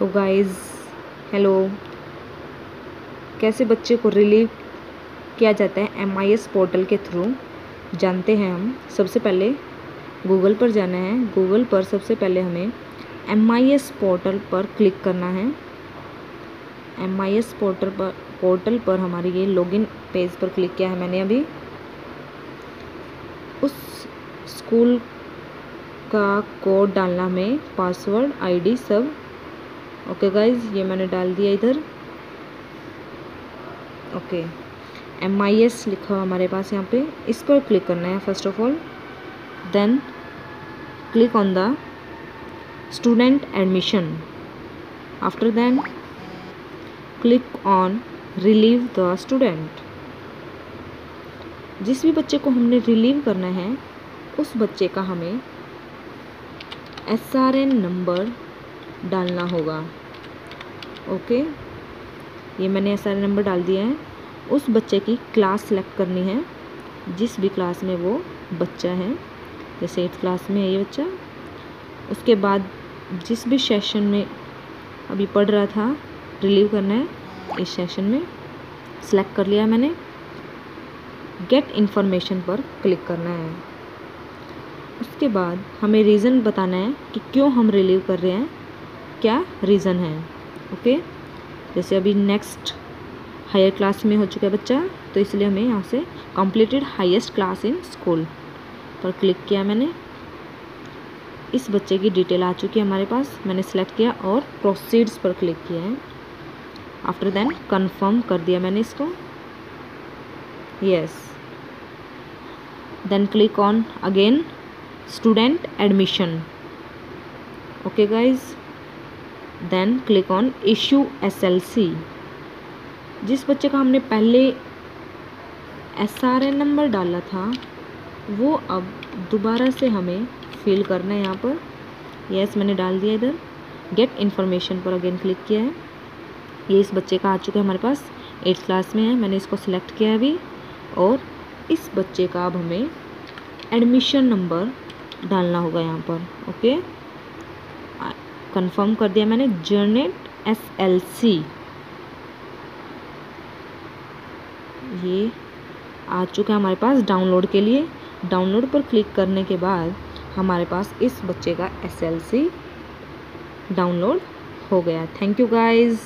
तो guys hello कैसे बच्चे को रिलीव किया जाता है एम आई एस पोर्टल के थ्रू जानते हैं हम। सबसे पहले गूगल पर जाना है। गूगल पर सबसे पहले हमें एम आई एस पोर्टल पर क्लिक करना है। एम आई एस पोर्टल पर पोर्टल पर हमारी ये लॉगिन पेज पर क्लिक किया है मैंने अभी। उस स्कूल का कोड डालना हमें पासवर्ड आईडी सब ओके गाइज़ ये मैंने डाल दिया इधर। ओके एम आई एस लिखा हुआ हमारे पास यहाँ पे। इस पर क्लिक करना है first of all then click on the student admission after then click on relieve the student जिस भी बच्चे को हमने रिलीव करना है, उस बच्चे का हमें एस आर एन नंबर डालना होगा। ओके। ये मैंने एन नंबर डाल दिया है। उस बच्चे की क्लास सेलेक्ट करनी है। जिस भी क्लास में वो बच्चा है। जैसे एट्थ क्लास में है ये बच्चा। उसके बाद जिस भी सेशन में अभी पढ़ रहा था रिलीव करना है, इस सेशन में सेलेक्ट कर लिया मैंने। गेट इन्फॉर्मेशन पर क्लिक करना है। उसके बाद हमें रीज़न बताना है कि क्यों हम रिलीव कर रहे हैं। क्या रीज़न है? ओके? जैसे अभी नेक्स्ट हायर क्लास में हो चुका है बच्चा तो इसलिए हमें यहाँ से completed highest class in school पर क्लिक किया मैंने। इस बच्चे की डिटेल आ चुकी है हमारे पास, मैंने सेलेक्ट किया और प्रोसीड्स पर क्लिक किया है। आफ्टर देन कंफर्म कर दिया मैंने इसको। Yes then click on again student admission okay guys then click on issue SLC जिस बच्चे का हमने पहले एस आर एन नंबर डाला था, वो अब दोबारा से हमें फिल करना है यहाँ पर। यस मैंने डाल दिया इधर। गेट इन्फॉर्मेशन पर अगेन क्लिक किया है। ये इस बच्चे का आ चुका है हमारे पास। एट्थ क्लास में है। मैंने इसको सिलेक्ट किया है अभी। और इस बच्चे का अब हमें एडमिशन नंबर डालना होगा यहाँ पर। ओके कंफर्म कर दिया मैंने जर्नेट एस एल सी ये आ चुका है हमारे पास डाउनलोड के लिए। डाउनलोड पर क्लिक करने के बाद हमारे पास इस बच्चे का एस एल सी डाउनलोड हो गया। Thank you guys